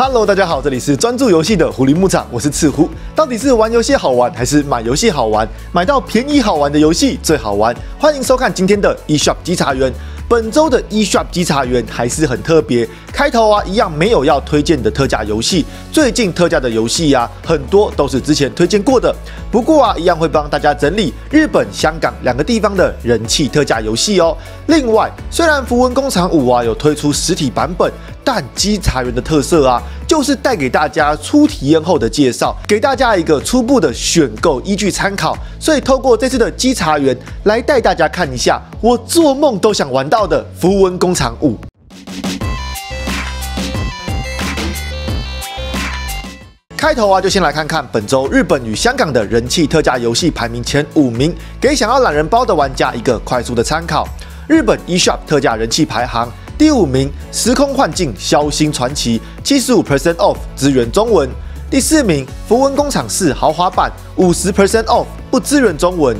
Hello，大家好，这里是专注游戏的狐狸牧场，我是赤狐。到底是玩游戏好玩，还是买游戏好玩？买到便宜好玩的游戏最好玩。欢迎收看今天的 eShop 稽查员。本周的 eShop 稽查员还是很特别，开头啊一样没有要推荐的特价游戏。最近特价的游戏呀，很多都是之前推荐过的。不过啊，一样会帮大家整理日本、香港两个地方的人气特价游戏哦。另外，虽然符文工厂五啊有推出实体版本。但稽查员的特色啊，就是带给大家初体验后的介绍，给大家一个初步的选购依据参考。所以透过这次的稽查员来带大家看一下，我做梦都想玩到的《符文工厂五》。开头啊，就先来看看本周日本与香港的人气特价游戏排名前五名，给想要懒人包的玩家一个快速的参考。日本 eShop 特价人气排行。第五名，时空幻境枭星传奇，七十五 percent off，支援中文。第四名，符文工厂四豪华版，五十 percent off，不支援中文。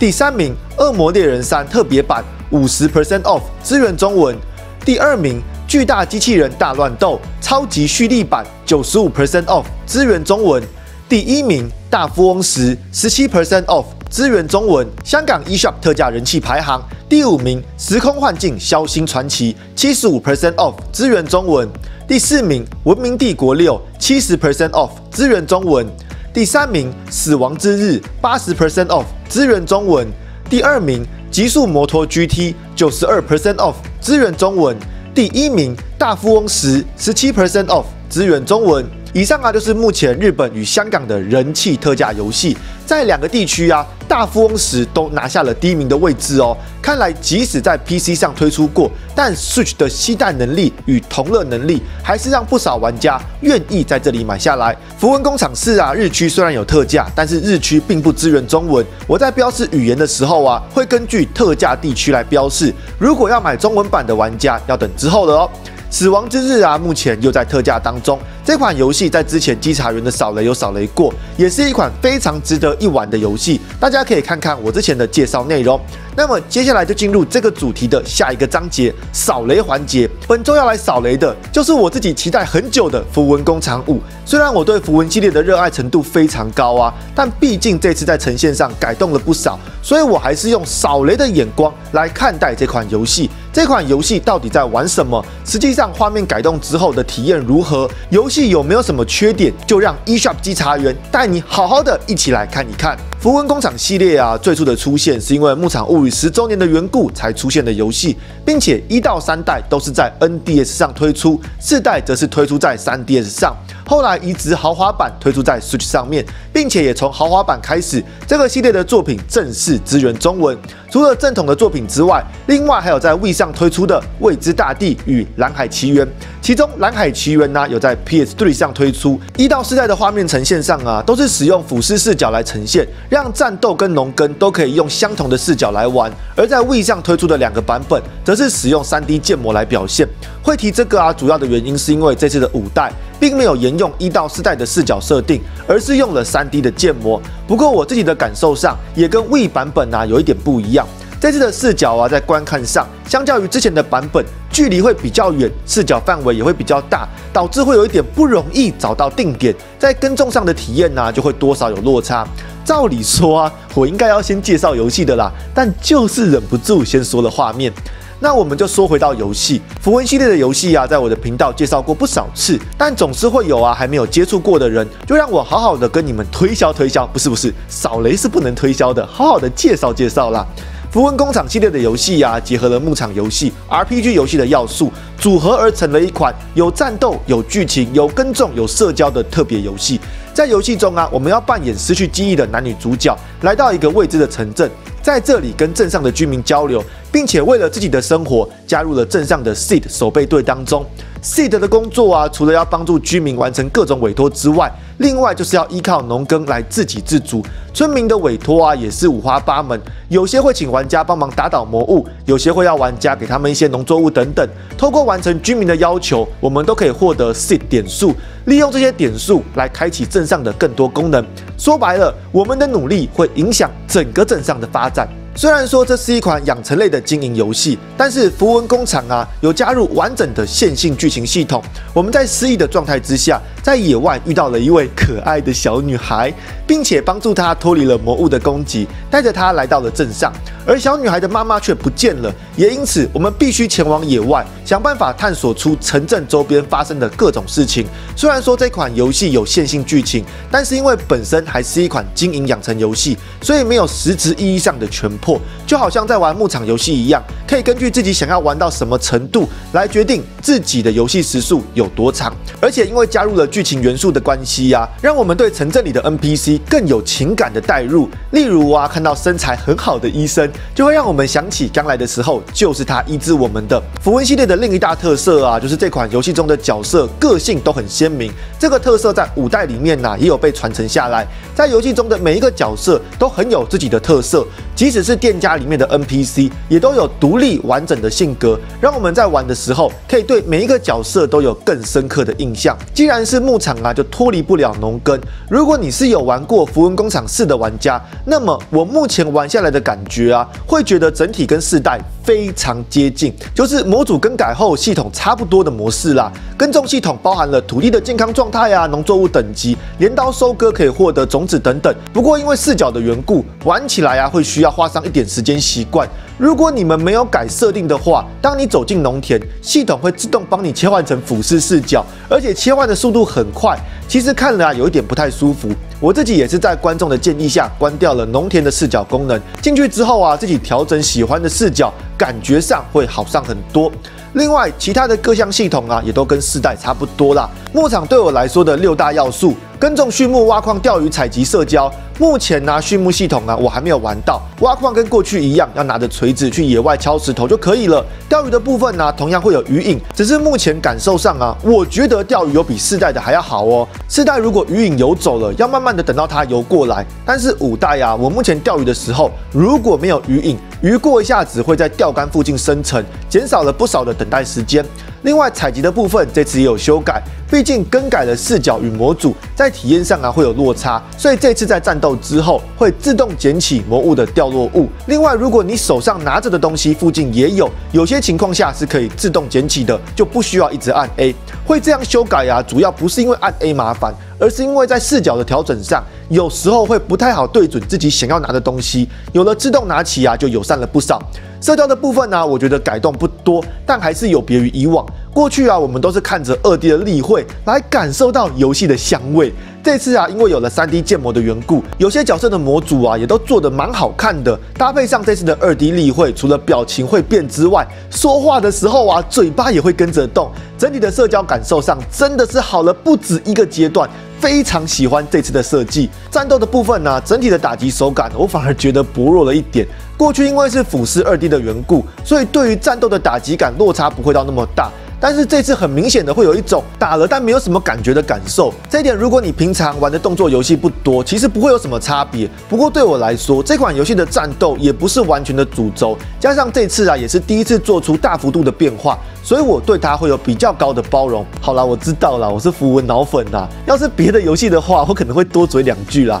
第三名，恶魔猎人三特别版，五十 percent off，支援中文。第二名，巨大机器人大乱斗超级蓄力版，九十五 percent off，支援中文。第一名，大富翁十，十七 percent off，支援中文。香港 eShop 特价人气排行。第五名，时空幻境枭星传奇，七十五 percent off，支援中文。第四名，文明帝国六，七十 percent off，支援中文。第三名，死亡之日，八十 percent off，支援中文。第二名，极速摩托 GT，九十二 percent off，支援中文。第一名，大富翁十，十七 percent off，支援中文。以上啊，就是目前日本与香港的人气特价游戏，在两个地区啊，大富翁时都拿下了第一名的位置哦。看来即使在 PC 上推出过，但 Switch 的吸带能力与同乐能力，还是让不少玩家愿意在这里买下来。符文工厂四啊，日区虽然有特价，但是日区并不支援中文。我在标示语言的时候啊，会根据特价地区来标示。如果要买中文版的玩家，要等之后了哦。死亡之日啊，目前又在特价当中。这款游戏在之前稽查员的扫雷有扫雷过，也是一款非常值得一玩的游戏。大家可以看看我之前的介绍内容。那么接下来就进入这个主题的下一个章节——扫雷环节。本周要来扫雷的就是我自己期待很久的《符文工厂五》。虽然我对符文系列的热爱程度非常高啊，但毕竟这次在呈现上改动了不少，所以我还是用扫雷的眼光来看待这款游戏。这款游戏到底在玩什么？实际上，画面改动之后的体验如何？游戏有没有什么缺点？就让 eShop 稽查员带你好好的一起来看一看。符文工厂系列啊，最初的出现是因为《牧场物语》十周年的缘故才出现的游戏，并且一到三代都是在 NDS 上推出，四代则是推出在 3DS 上。后来移植豪华版推出在 Switch 上面，并且也从豪华版开始，这个系列的作品正式支援中文。除了正统的作品之外，另外还有在 w 上推出的《未知大地》与《蓝海奇缘》。其中《蓝海奇缘》呢有在 PS3 上推出，一到四代的画面呈现上啊，都是使用俯视视角来呈现，让战斗跟农耕都可以用相同的视角来玩。而在 Wii 上推出的两个版本，则是使用 3D 建模来表现。会提这个啊，主要的原因是因为这次的五代。并没有沿用一到四代的视角设定，而是用了三 D 的建模。不过我自己的感受上，也跟 Wii 版本啊有一点不一样。这次的视角啊，在观看上，相较于之前的版本，距离会比较远，视角范围也会比较大，导致会有一点不容易找到定点，在跟踪上的体验呢，就会多少有落差。照理说啊，我应该要先介绍游戏的啦，但就是忍不住先说了画面。那我们就说回到游戏，符文系列的游戏啊，在我的频道介绍过不少次，但总是会有啊还没有接触过的人，就让我好好的跟你们推销推销，不是不是，扫雷是不能推销的，好好的介绍介绍啦。符文工厂系列的游戏啊，结合了牧场游戏、RPG 游戏的要素，组合而成了一款有战斗、有剧情、有耕种、有社交的特别游戏。在游戏中啊，我们要扮演失去记忆的男女主角，来到一个未知的城镇，在这里跟镇上的居民交流。并且为了自己的生活，加入了镇上的 Seed 守备队当中。Seed 的工作啊，除了要帮助居民完成各种委托之外，另外就是要依靠农耕来自给自足。村民的委托啊，也是五花八门，有些会请玩家帮忙打倒魔物，有些会要玩家给他们一些农作物等等。透过完成居民的要求，我们都可以获得 Seed 点数，利用这些点数来开启镇上的更多功能。说白了，我们的努力会影响整个镇上的发展。虽然说这是一款养成类的经营游戏，但是符文工厂啊有加入完整的线性剧情系统。我们在失忆的状态之下，在野外遇到了一位可爱的小女孩，并且帮助她脱离了魔物的攻击，带着她来到了镇上。而小女孩的妈妈却不见了，也因此我们必须前往野外，想办法探索出城镇周边发生的各种事情。虽然说这款游戏有线性剧情，但是因为本身还是一款经营养成游戏，所以没有实质意义上的全破，就好像在玩牧场游戏一样，可以根据自己想要玩到什么程度来决定自己的游戏时速有多长。而且因为加入了剧情元素的关系呀，让我们对城镇里的 NPC 更有情感的代入。例如啊，看到身材很好的医生。就会让我们想起刚来的时候就是他医治我们的。符文系列的另一大特色啊，就是这款游戏中的角色个性都很鲜明。这个特色在五代里面呢也有被传承下来，在游戏中的每一个角色都很有自己的特色，即使是店家里面的 NPC 也都有独立完整的性格，让我们在玩的时候可以对每一个角色都有更深刻的印象。既然是牧场啊，就脱离不了农耕。如果你是有玩过符文工厂四的玩家，那么我目前玩下来的感觉啊。会觉得整体跟四代非常接近，就是模组更改后系统差不多的模式啦。耕种系统包含了土地的健康状态啊、农作物等级、镰刀收割可以获得种子等等。不过因为视角的缘故，玩起来啊会需要花上一点时间习惯。如果你们没有改设定的话，当你走进农田，系统会自动帮你切换成俯视视角，而且切换的速度很快。其实看了啊，有一点不太舒服。我自己也是在观众的建议下关掉了农田的视角功能。进去之后啊，自己调整喜欢的视角，感觉上会好上很多。另外，其他的各项系统啊，也都跟四代差不多啦。牧场对我来说的六大要素：耕种、畜牧、挖矿、钓鱼、采集、社交。目前呢，畜牧系统啊，我还没有玩到。挖矿跟过去一样，要拿着锤子去野外敲石头就可以了。钓鱼的部分呢，同样会有鱼影，只是目前感受上啊，我觉得钓鱼有比四代的还要好哦。四代如果鱼影游走了，要慢慢的等到它游过来。但是五代啊，我目前钓鱼的时候，如果没有鱼影，鱼过一下子会在钓竿附近生成，减少了不少的等待时间。另外，采集的部分这次也有修改，毕竟更改了视角与模组，在体验上啊会有落差，所以这次在战斗之后会自动捡起魔物的掉落物。另外，如果你手上拿着的东西附近也有，有些情况下是可以自动捡起的，就不需要一直按 A。会这样修改啊，主要不是因为按 A 麻烦，而是因为在视角的调整上，有时候会不太好对准自己想要拿的东西。有了自动拿起啊，就友善了不少。社交的部分呢，我觉得改动不多，但还是有别于以往。过去啊，我们都是看着二 D 的例会来感受到游戏的香味。这次啊，因为有了三 D 建模的缘故，有些角色的模组啊，也都做得蛮好看的。搭配上这次的二 D 例会，除了表情会变之外，说话的时候啊，嘴巴也会跟着动。整体的社交感受上真的是好了不止一个阶段。非常喜欢这次的设计。战斗的部分呢，整体的打击手感，我反而觉得薄弱了一点。过去因为是俯视二 D 的缘故，所以对于战斗的打击感落差不会到那么大。但是这次很明显的会有一种打了但没有什么感觉的感受，这一点如果你平常玩的动作游戏不多，其实不会有什么差别。不过对我来说，这款游戏的战斗也不是完全的主轴，加上这次啊也是第一次做出大幅度的变化，所以我对它会有比较高的包容。好啦，我知道了，我是符文脑粉啦，要是别的游戏的话，我可能会多嘴两句啦。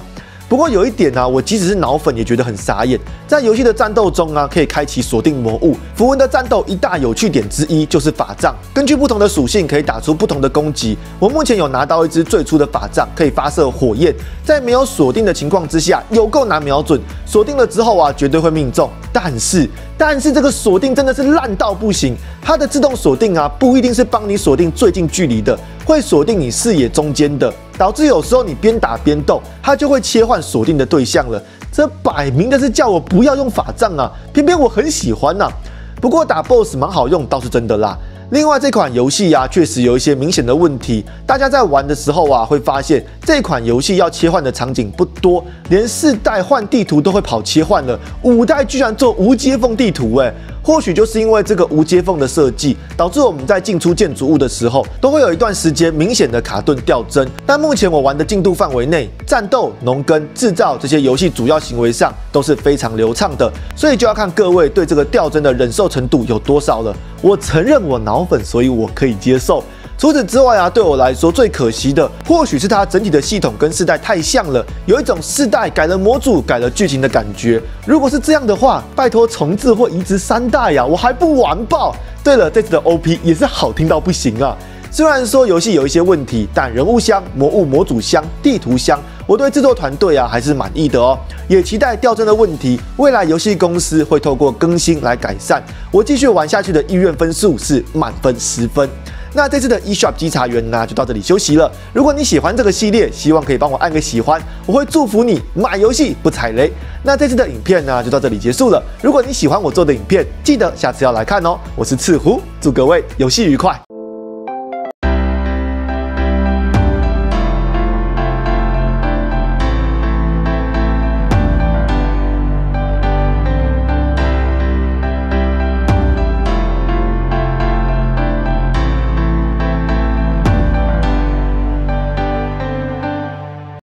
不过有一点呢，我即使是脑粉也觉得很傻眼。在游戏的战斗中啊，可以开启锁定魔物。符文的战斗一大有趣点之一就是法杖，根据不同的属性可以打出不同的攻击。我目前有拿到一支最初的法杖，可以发射火焰，在没有锁定的情况之下，有够难瞄准。锁定了之后啊，绝对会命中。但是，但是这个锁定真的是烂到不行。它的自动锁定啊，不一定是帮你锁定最近距离的，会锁定你视野中间的。导致有时候你边打边动，它就会切换锁定的对象了。这摆明的是叫我不要用法杖啊，偏偏我很喜欢呐。不过打 BOSS 蛮好用，倒是真的啦。另外这款游戏呀，确实有一些明显的问题。大家在玩的时候啊，会发现这款游戏要切换的场景不多，连四代换地图都会跑切换了，五代居然做无接缝地图，哎。或许就是因为这个无接缝的设计，导致我们在进出建筑物的时候，都会有一段时间明显的卡顿掉帧。但目前我玩的进度范围内，战斗、农耕、制造这些游戏主要行为上都是非常流畅的，所以就要看各位对这个掉帧的忍受程度有多少了。我承认我脑粉，所以我可以接受。除此之外啊，对我来说最可惜的，或许是它整体的系统跟世代太像了，有一种世代改了模组、改了剧情的感觉。如果是这样的话，拜托重置或移植三代呀，我还不完爆。对了，这次的 OP 也是好听到不行啊。虽然说游戏有一些问题，但人物箱、魔物模组箱、地图箱，我对制作团队啊还是满意的哦。也期待掉帧的问题，未来游戏公司会透过更新来改善。我继续玩下去的意愿分数是满分十分。那这次的 eShop 稽查员呢，就到这里休息了。如果你喜欢这个系列，希望可以帮我按个喜欢，我会祝福你买游戏不踩雷。那这次的影片呢，就到这里结束了。如果你喜欢我做的影片，记得下次要来看哦。我是赤狐，祝各位游戏愉快。